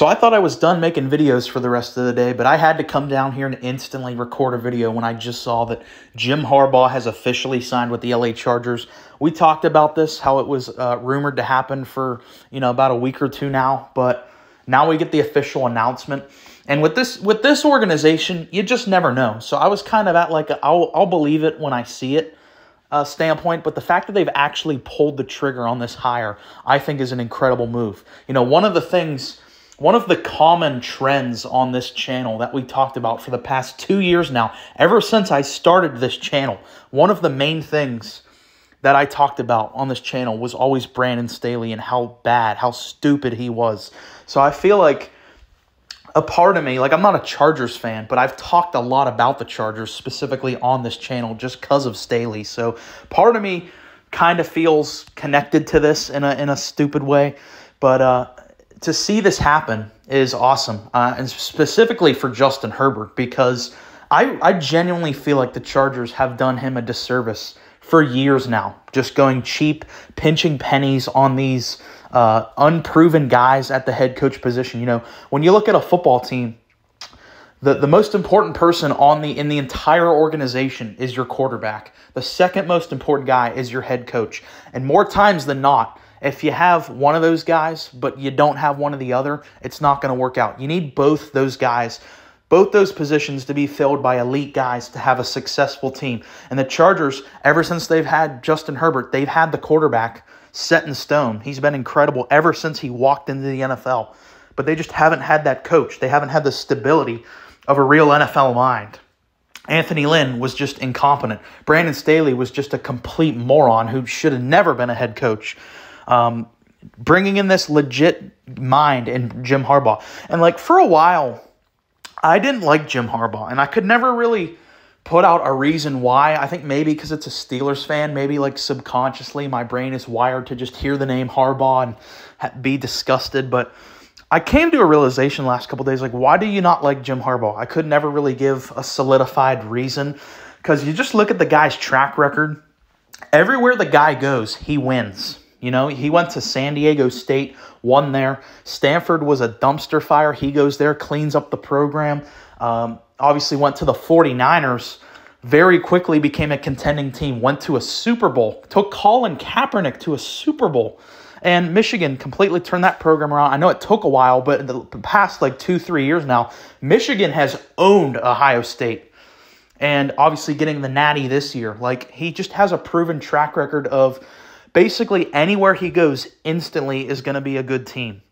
So I thought I was done making videos for the rest of the day, but I had to come down here and instantly record a video when I just saw that Jim Harbaugh has officially signed with the LA Chargers. We talked about this, how it was uh, rumored to happen for, you know, about a week or two now, but now we get the official announcement. And with this with this organization, you just never know. So I was kind of at like i will I'll believe it when I see it uh, standpoint, but the fact that they've actually pulled the trigger on this hire, I think is an incredible move. You know, one of the things one of the common trends on this channel that we talked about for the past two years now, ever since I started this channel, one of the main things that I talked about on this channel was always Brandon Staley and how bad, how stupid he was. So I feel like a part of me, like I'm not a Chargers fan, but I've talked a lot about the Chargers specifically on this channel just because of Staley. So part of me kind of feels connected to this in a in a stupid way. But uh, to see this happen is awesome, uh, and specifically for Justin Herbert because I I genuinely feel like the Chargers have done him a disservice for years now, just going cheap, pinching pennies on these uh, unproven guys at the head coach position. You know, when you look at a football team, the, the most important person on the in the entire organization is your quarterback. The second most important guy is your head coach. And more times than not, if you have one of those guys, but you don't have one of the other, it's not going to work out. You need both those guys, both those positions to be filled by elite guys to have a successful team. And the Chargers, ever since they've had Justin Herbert, they've had the quarterback set in stone. He's been incredible ever since he walked into the NFL. But they just haven't had that coach. They haven't had the stability of a real NFL mind. Anthony Lynn was just incompetent. Brandon Staley was just a complete moron who should have never been a head coach um, bringing in this legit mind in Jim Harbaugh. And like for a while, I didn't like Jim Harbaugh, and I could never really put out a reason why. I think maybe because it's a Steelers fan, maybe like subconsciously my brain is wired to just hear the name Harbaugh and be disgusted. But I came to a realization last couple days like, why do you not like Jim Harbaugh? I could never really give a solidified reason because you just look at the guy's track record. Everywhere the guy goes, he wins. You know, he went to San Diego State, won there. Stanford was a dumpster fire. He goes there, cleans up the program. Um, obviously, went to the 49ers. Very quickly became a contending team. Went to a Super Bowl. Took Colin Kaepernick to a Super Bowl. And Michigan completely turned that program around. I know it took a while, but in the past like two, three years now, Michigan has owned Ohio State. And obviously getting the natty this year. Like, he just has a proven track record of basically anywhere he goes instantly is going to be a good team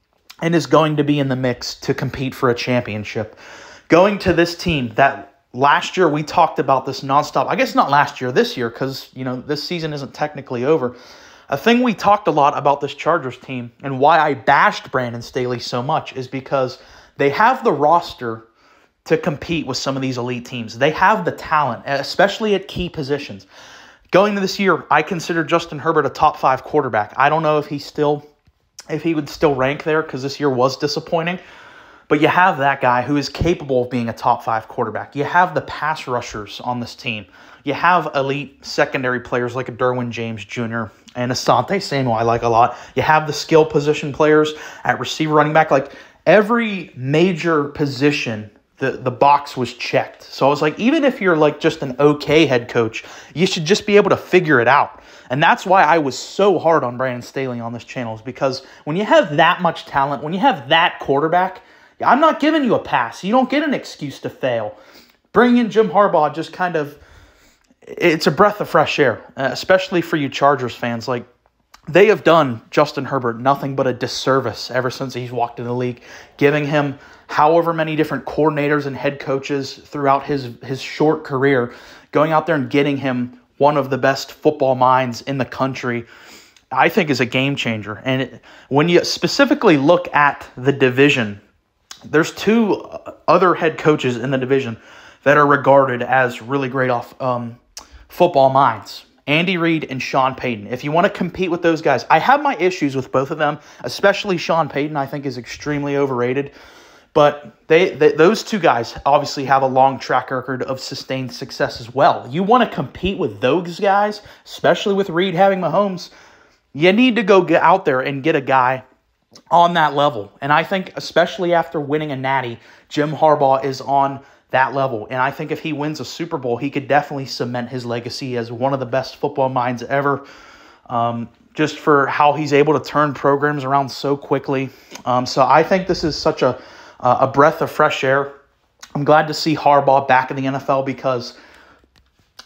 and is going to be in the mix to compete for a championship. Going to this team that last year we talked about this nonstop. I guess not last year, this year, because you know this season isn't technically over. A thing we talked a lot about this Chargers team and why I bashed Brandon Staley so much is because they have the roster to compete with some of these elite teams. They have the talent, especially at key positions. Going to this year, I consider Justin Herbert a top five quarterback. I don't know if he still, if he would still rank there because this year was disappointing. But you have that guy who is capable of being a top five quarterback. You have the pass rushers on this team. You have elite secondary players like a Derwin James Jr. and Asante Samuel, I like a lot. You have the skill position players at receiver, running back. Like every major position the the box was checked. So I was like, even if you're like just an okay head coach, you should just be able to figure it out. And that's why I was so hard on Brandon Staley on this channel, is because when you have that much talent, when you have that quarterback, I'm not giving you a pass. You don't get an excuse to fail. Bringing in Jim Harbaugh just kind of it's a breath of fresh air, uh, especially for you Chargers fans. Like they have done Justin Herbert nothing but a disservice ever since he's walked in the league, giving him however many different coordinators and head coaches throughout his his short career, going out there and getting him one of the best football minds in the country. I think is a game changer. And it, when you specifically look at the division, there's two other head coaches in the division that are regarded as really great off um, football minds. Andy Reid and Sean Payton. If you want to compete with those guys, I have my issues with both of them, especially Sean Payton, I think is extremely overrated. But they, they, those two guys obviously have a long track record of sustained success as well. You want to compete with those guys, especially with Reid having Mahomes. You need to go get out there and get a guy on that level. And I think, especially after winning a natty, Jim Harbaugh is on that level. And I think if he wins a Super Bowl, he could definitely cement his legacy as one of the best football minds ever. Um, just for how he's able to turn programs around so quickly. Um, so I think this is such a a breath of fresh air. I'm glad to see Harbaugh back in the NFL because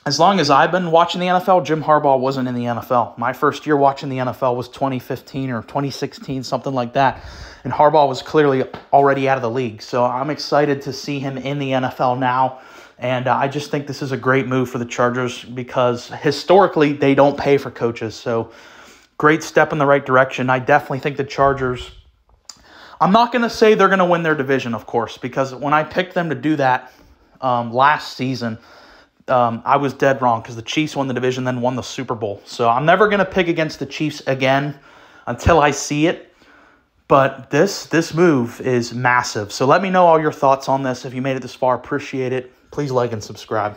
as long as I've been watching the NFL, Jim Harbaugh wasn't in the NFL. My first year watching the NFL was 2015 or 2016, something like that. And Harbaugh was clearly already out of the league. So I'm excited to see him in the NFL now. And uh, I just think this is a great move for the Chargers because historically they don't pay for coaches. So great step in the right direction. I definitely think the Chargers. I'm not going to say they're going to win their division, of course, because when I picked them to do that um, last season, um, I was dead wrong because the Chiefs won the division, then won the Super Bowl. So I'm never going to pick against the Chiefs again until I see it. But this this move is massive. So let me know all your thoughts on this. If you made it this far, appreciate it. Please like and subscribe.